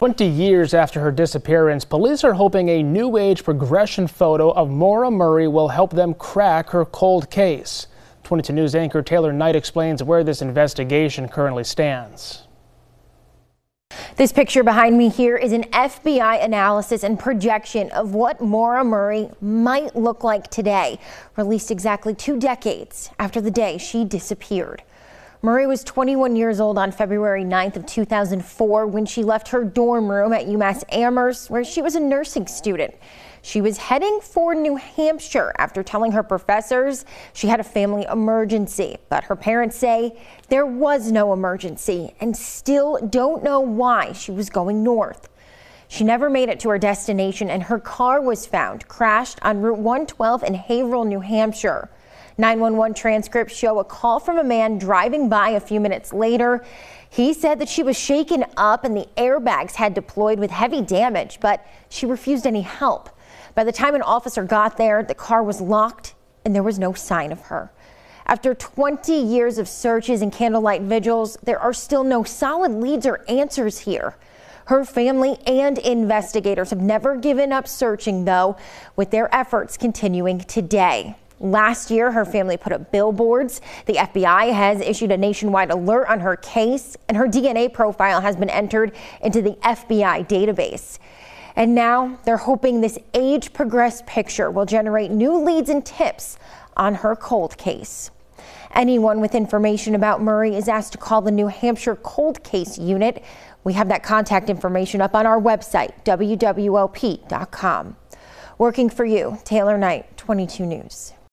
20 years after her disappearance, police are hoping a new age progression photo of Maura Murray will help them crack her cold case. 22 News anchor Taylor Knight explains where this investigation currently stands. This picture behind me here is an FBI analysis and projection of what Maura Murray might look like today, released exactly two decades after the day she disappeared. Murray was 21 years old on February 9th of 2004 when she left her dorm room at UMass Amherst where she was a nursing student. She was heading for New Hampshire after telling her professors she had a family emergency, but her parents say there was no emergency and still don't know why she was going north. She never made it to her destination and her car was found crashed on Route 112 in Haverhill, New Hampshire. 911 transcripts show a call from a man driving by a few minutes later. He said that she was shaken up and the airbags had deployed with heavy damage, but she refused any help. By the time an officer got there, the car was locked and there was no sign of her. After 20 years of searches and candlelight vigils, there are still no solid leads or answers here. Her family and investigators have never given up searching, though, with their efforts continuing today. Last year, her family put up billboards. The FBI has issued a nationwide alert on her case, and her DNA profile has been entered into the FBI database. And now they're hoping this age progressed picture will generate new leads and tips on her cold case. Anyone with information about Murray is asked to call the New Hampshire Cold Case Unit. We have that contact information up on our website, WWLP.com. Working for you, Taylor Knight, 22 News.